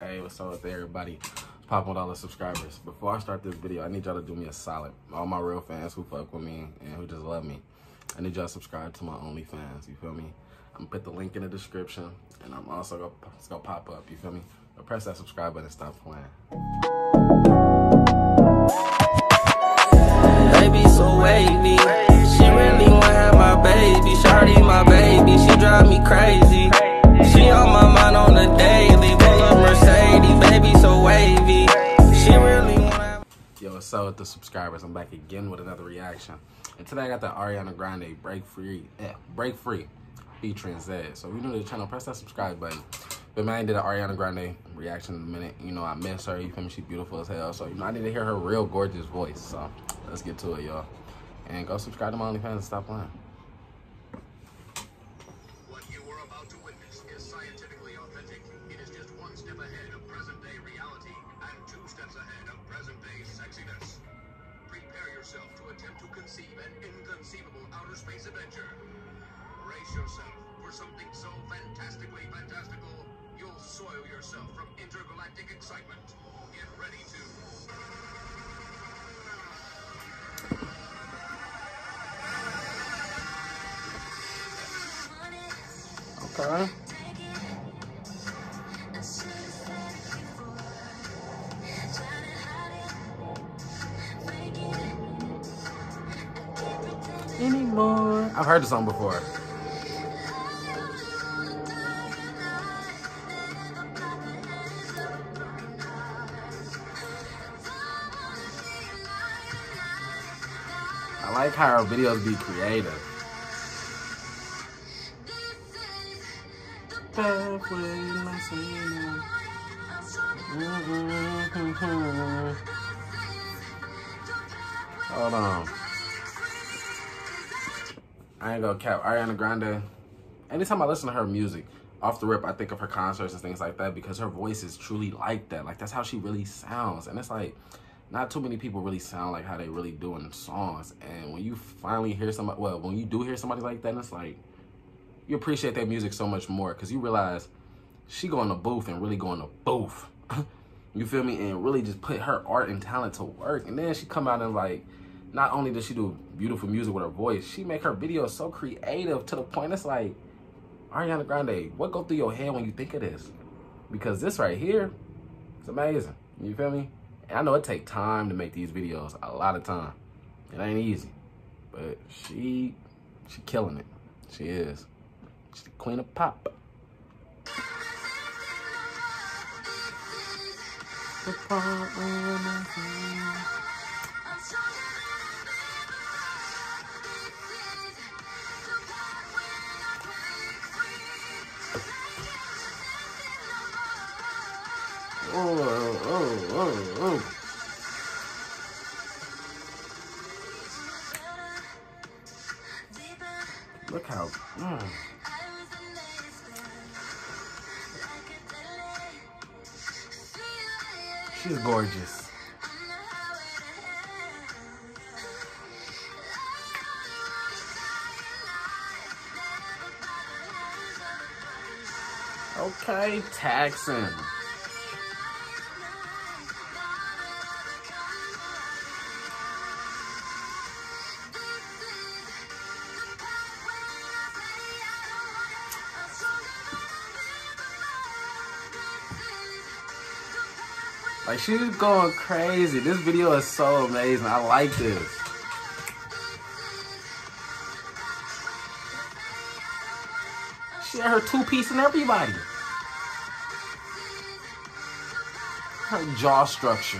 Hey, what's up with everybody? Popping all the subscribers. Before I start this video, I need y'all to do me a solid. All my real fans who fuck with me and who just love me. I need y'all to subscribe to my OnlyFans, you feel me? I'm gonna put the link in the description and I'm also gonna, it's gonna pop up, you feel me? But press that subscribe button and stop playing. Baby so wavy. She really wanna have my baby. Shawty my baby. She drive me crazy. Yo, what's up with the subscribers? I'm back again with another reaction. And today I got the Ariana Grande Break Free, eh, Break Free featuring Zedd. So if you're new to the channel, press that subscribe button. But man, I did an Ariana Grande reaction in a minute. You know, I miss her. You feel me? She beautiful as hell. So, you know, I need to hear her real gorgeous voice. So let's get to it, y'all. And go subscribe to my OnlyFans and stop playing. What you are about to witness is scientifically authentic. It is just one step ahead of present day reality and two steps ahead of present day sexiness. Prepare yourself to attempt to conceive an inconceivable outer space adventure. Brace yourself for something so fantastically fantastical, you'll soil yourself from intergalactic excitement. Get ready to. Okay. Anymore. I've heard the song before. I like how our videos be creative. Hold on. I ain't gonna cap Ariana Grande. Anytime I listen to her music, off the rip, I think of her concerts and things like that because her voice is truly like that. Like that's how she really sounds. And it's like not too many people really sound like how they really do in songs. And when you finally hear somebody, well, when you do hear somebody like that, it's like you appreciate that music so much more because you realize she go in the booth and really go in the booth. you feel me? And really just put her art and talent to work. And then she come out and like, not only does she do beautiful music with her voice, she make her videos so creative to the point it's like, Ariana Grande, what go through your head when you think of this? Because this right here, it's amazing. You feel me? And I know it take time to make these videos, a lot of time. It ain't easy. But she, she killing it. She is. She's the queen of pop. Oh, oh, oh, oh. Look how. Mm. She's gorgeous. Okay, taxing. Like she's going crazy. This video is so amazing. I like this. She had her two piece and everybody. Her jaw structure.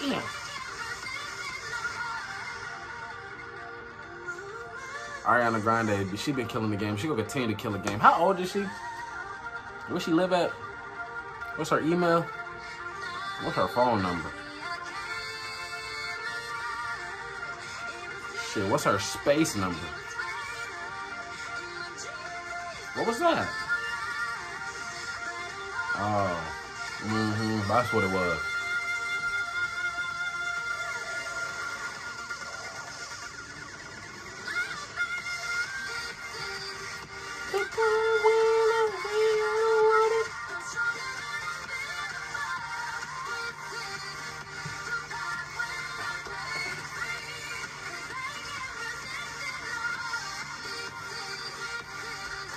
Damn. Ariana Grande, she been killing the game. She gonna continue to kill the game. How old is she? Where she live at? What's her email? What's her phone number? Shit, what's her space number? What was that? Oh, mm-hmm, that's what it was.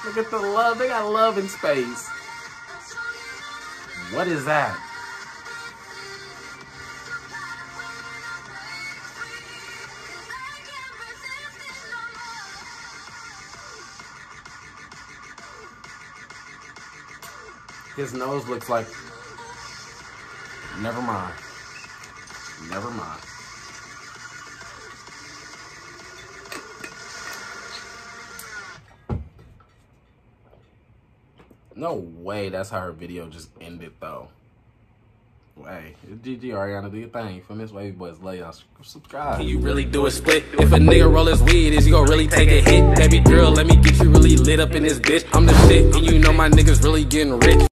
Look at the love. They got love in space. What is that? His nose looks like. Never mind. Never mind. No way that's how her video just ended though. Hey, GG Ariana, do your thing. From this Wavy Boyz, lay y'all subscribe. Can you really do a split? If a nigga roll his weed, is he gonna really take a hit? Baby girl, let me get you really lit up in this bitch. I'm the shit, and you know my niggas really getting rich.